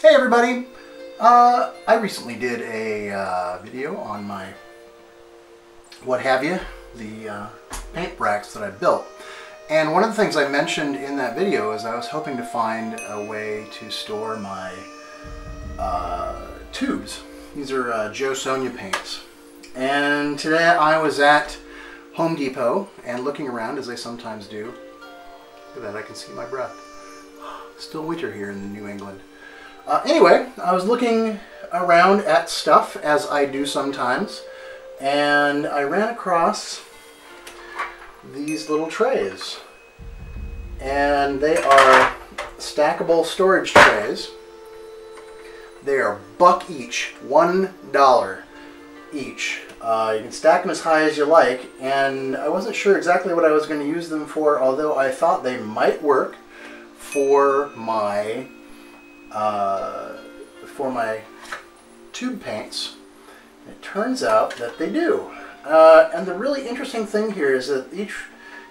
Hey everybody! Uh, I recently did a uh, video on my what have you, the uh, paint racks that I built. And one of the things I mentioned in that video is I was hoping to find a way to store my uh, tubes. These are uh, Jo Sonja paints. And today I was at Home Depot and looking around as I sometimes do. Look at that, I can see my breath. Still winter here in New England. Uh, anyway, I was looking around at stuff as I do sometimes, and I ran across these little trays. And they are stackable storage trays. They are buck each, one dollar each. Uh, you can stack them as high as you like, and I wasn't sure exactly what I was going to use them for, although I thought they might work for my uh, for my tube paints. It turns out that they do. Uh, and the really interesting thing here is that each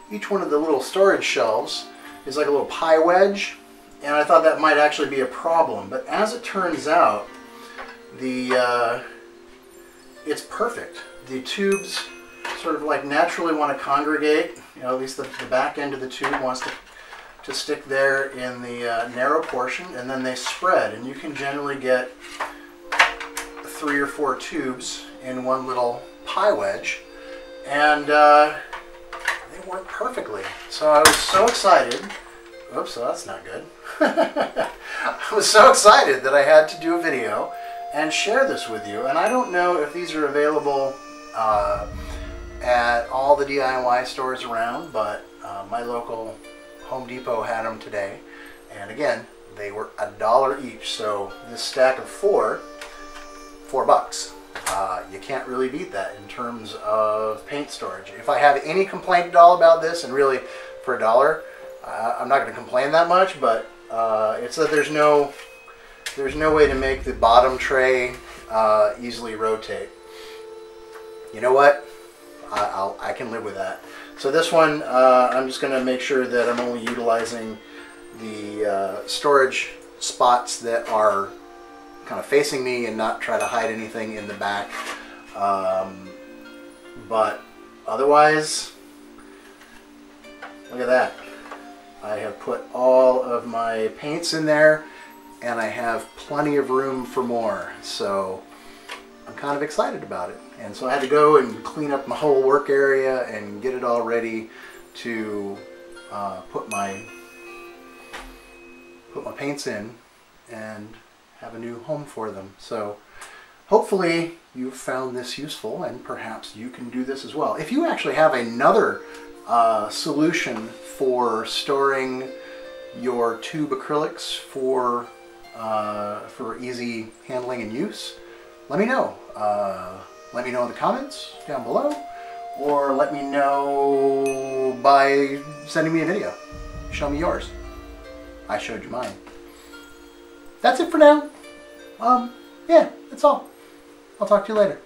each one of the little storage shelves is like a little pie wedge, and I thought that might actually be a problem. But as it turns out, the uh, it's perfect. The tubes sort of like naturally want to congregate. You know, at least the, the back end of the tube wants to to stick there in the uh, narrow portion and then they spread and you can generally get three or four tubes in one little pie wedge and uh, they work perfectly. So I was so excited oops so that's not good. I was so excited that I had to do a video and share this with you and I don't know if these are available uh, at all the DIY stores around but uh, my local Home Depot had them today. And again, they were a dollar each. So this stack of four, four bucks. Uh, you can't really beat that in terms of paint storage. If I have any complaint at all about this, and really for a dollar, uh, I'm not going to complain that much, but uh, it's that there's no there's no way to make the bottom tray uh, easily rotate. You know what? I, I can live with that. So this one, uh, I'm just going to make sure that I'm only utilizing the uh, storage spots that are kind of facing me and not try to hide anything in the back. Um, but otherwise, look at that. I have put all of my paints in there and I have plenty of room for more. So I'm kind of excited about it. And so I had to go and clean up my whole work area and get it all ready to uh, put my put my paints in and have a new home for them. So hopefully you found this useful and perhaps you can do this as well. If you actually have another uh, solution for storing your tube acrylics for uh, for easy handling and use, let me know. Uh, let me know in the comments down below, or let me know by sending me a video. Show me yours. I showed you mine. That's it for now. Um, yeah, that's all. I'll talk to you later.